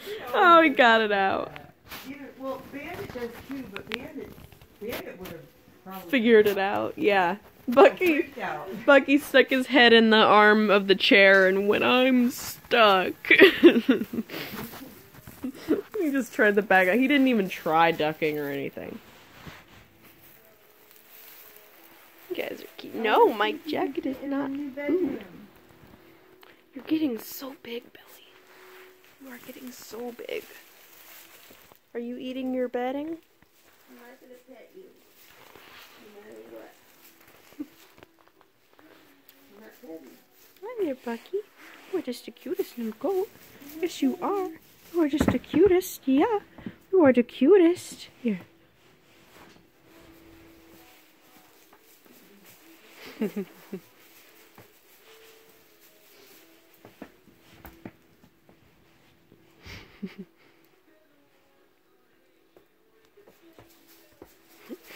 oh, we got it out. Well, Bandit does too, but Bandit, Bandit would have Figured it out. Yeah. Bucky. out. Bucky stuck his head in the arm of the chair and went, I'm stuck. he just tried the back out. He didn't even try ducking or anything. You guys are cute. No, my jacket is not food. You're getting so big, Billy. You are getting so big. Are you eating your bedding? I'm not gonna pet you. No matter what. I'm not petting. Hi there, Bucky. You are just the cutest little goat. Yes, you are. You are just the cutest. Yeah, you are the cutest. Here.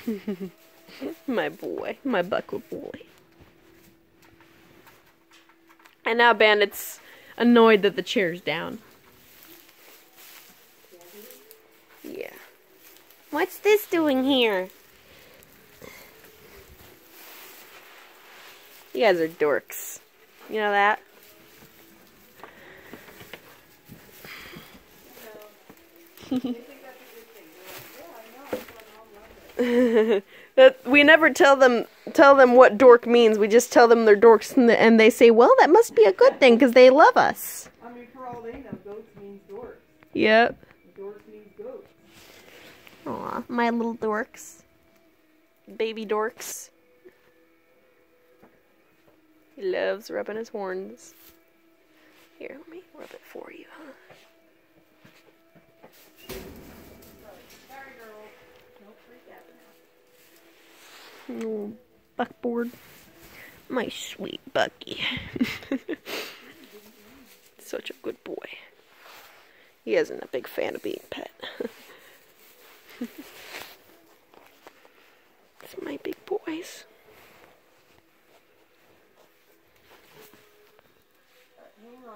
my boy, my buckle boy. And now Bandit's annoyed that the chair's down. Yeah. What's this doing here? You guys are dorks. You know that? that we never tell them tell them what dork means. We just tell them they're dorks, and, and they say, "Well, that must be a good thing because they love us." I mean, for all they know, goats means dorks. Yep. Dorks means goats. Aw, my little dorks. Baby dorks. He loves rubbing his horns. Here, let me rub it for you, huh? Oh, buckboard. My sweet Bucky. Such a good boy. He isn't a big fan of being pet. it's my big boys. Little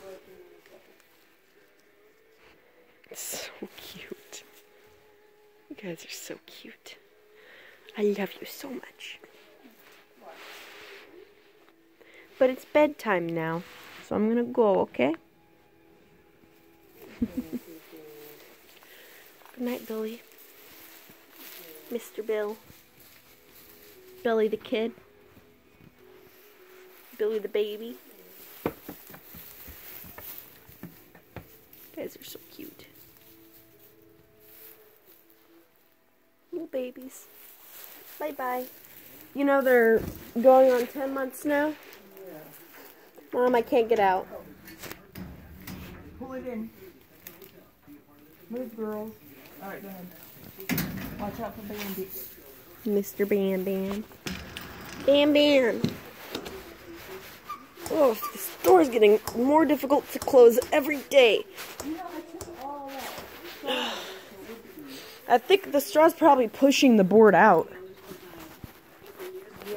second. So cute. You guys are so cute. I love you so much. But it's bedtime now, so I'm gonna go, okay? Good night, Billy. Mr. Bill. Billy the kid. Billy the baby. You guys are so cute. Little babies. Bye bye. You know they're going on 10 months now? Mom, I can't get out. Pull it in. Move, girls. All right, go ahead. Watch out for Bandy. Mr. Bam Bam. Bam Bam. Oh, this door's getting more difficult to close every day. I think the straw's probably pushing the board out.